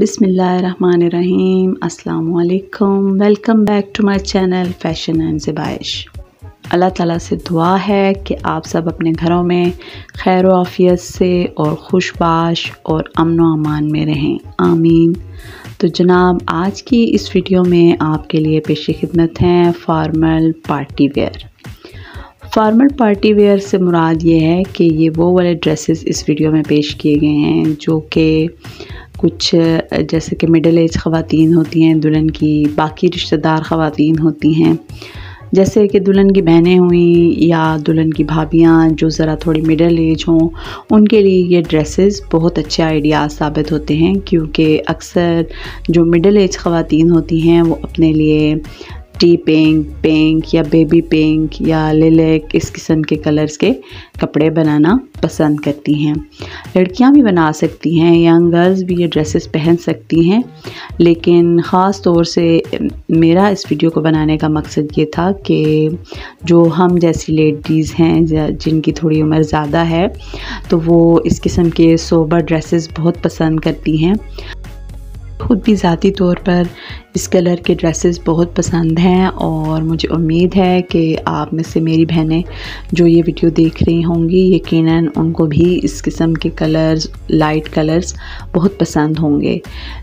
बिसमीम अस्सलाम welcome back to my channel fashion and ज़बाइश। अल्लाह ताला से दुआ है कि आप सब अपने घरों में खैर आफियत से और खुशबाश और अमन व अमान में रहें। आमीन। तो जनाब, आज की इस वीडियो में आपके लिए पेश खिदमत हैं formal party wear. Formal party wear से मुराद ये है कि ये वो वाले ड्रेसेस इस वीडियो में पेश किए गए हैं जो कि कुछ जैसे कि मिडल एज ख़वातीन होती हैं, दुल्हन की बाकी रिश्तेदार ख़वातीन होती हैं। जैसे कि दुल्हन की बहनें हुई या दुल्हन की भाभियाँ जो ज़रा थोड़ी मिडल एज हों, उनके लिए ये ड्रेसेस बहुत अच्छे आइडियाज़ साबित होते हैं, क्योंकि अक्सर जो मिडल एज ख़वातीन होती हैं, वो अपने लिए टी पिंक पिंक या बेबी पिंक या लिलिक, इस किस्म के कलर्स के कपड़े बनाना पसंद करती हैं। लड़कियाँ भी बना सकती हैं, यंग गर्ल्स भी ये ड्रेसेस पहन सकती हैं। लेकिन ख़ास तौर से मेरा इस वीडियो को बनाने का मकसद ये था कि जो हम जैसी लेडीज़ हैं जिनकी थोड़ी उम्र ज़्यादा है तो वो इस किस्म के सोबर ड्रेसेस बहुत पसंद करती हैं। खुद भी ज़ाती तौर पर इस कलर के ड्रेसेस बहुत पसंद हैं और मुझे उम्मीद है कि आप में से मेरी बहनें जो ये वीडियो देख रही होंगी, यकीनन उनको भी इस किस्म के कलर्स लाइट कलर्स बहुत पसंद होंगे।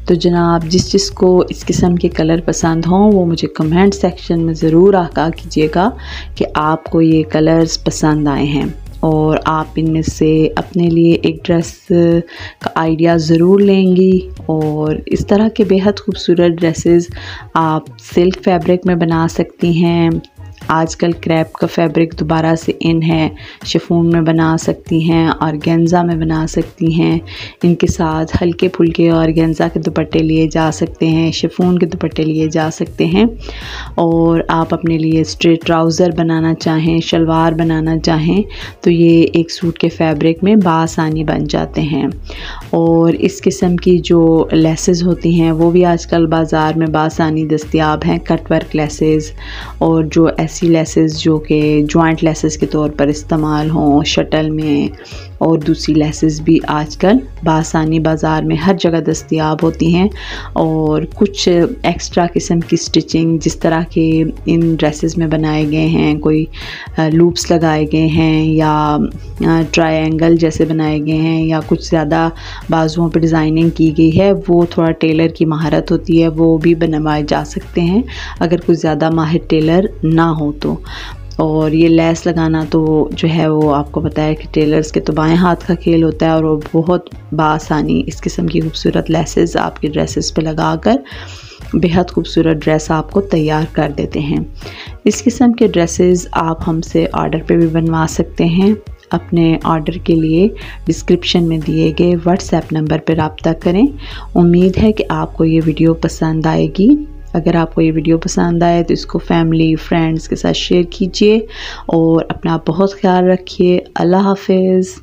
तो जनाब, जिस जिस को इस किस्म के कलर पसंद हों, वो मुझे कमेंट सेक्शन में ज़रूर आका कीजिएगा कि आपको ये कलर्स पसंद आए हैं। और आप इनमें से अपने लिए एक ड्रेस का आइडिया ज़रूर लेंगी। और इस तरह के बेहद खूबसूरत ड्रेसेस आप सिल्क फैब्रिक में बना सकती हैं। आजकल क्रैप का फैब्रिक दोबारा से इन है शिफोन में बना सकती हैं और गेंजा में बना सकती हैं। इनके साथ हल्के फुल्के और गेंजा के दुपट्टे लिए जा सकते हैं शिफोन के दुपट्टे लिए जा सकते हैं। और आप अपने लिए स्ट्रेट ट्राउज़र बनाना चाहें शलवार बनाना चाहें तो ये एक सूट के फैब्रिक में बासानी बन जाते हैं। और इस किस्म की जो लेसेस होती हैं, वो भी आजकल बाज़ार में बासानी दस्तियाब हैं कट वर्क लेसेस और जो ऐसे ऐसी लेसेस जो कि जॉइंट लेसेस के तौर पर इस्तेमाल हों शटल में और दूसरी लेसेस भी आजकल बासानी बाज़ार में हर जगह दस्तियाब होती हैं और कुछ एक्स्ट्रा किस्म की स्टिचिंग जिस तरह के इन ड्रेसेस में बनाए गए हैं, कोई लूप्स लगाए गए हैं या ट्रायंगल जैसे बनाए गए हैं या कुछ ज़्यादा बाजुओं पर डिज़ाइनिंग की गई है, वो थोड़ा टेलर की महारत होती है, वो भी बनवाए जा सकते हैं अगर कुछ ज़्यादा माहिर टेलर ना हो तो। और ये लेस लगाना तो जो है वो आपको पता है कि टेलर्स के तो बाएँ हाथ का खेल होता है और वो बहुत बासानी इस किस्म की खूबसूरत लेसेस आपके ड्रेसेस पे लगाकर बेहद खूबसूरत ड्रेस आपको तैयार कर देते हैं। इस किस्म के ड्रेसेस आप हमसे ऑर्डर पे भी बनवा सकते हैं। अपने ऑर्डर के लिए डिस्क्रिप्शन में दिए गए व्हाट्सएप नंबर पर रबता करें। उम्मीद है कि आपको ये वीडियो पसंद आएगी। अगर आपको ये वीडियो पसंद आए तो इसको फैमिली फ्रेंड्स के साथ शेयर कीजिए और अपना बहुत ख्याल रखिए। अल्लाह हाफिज़।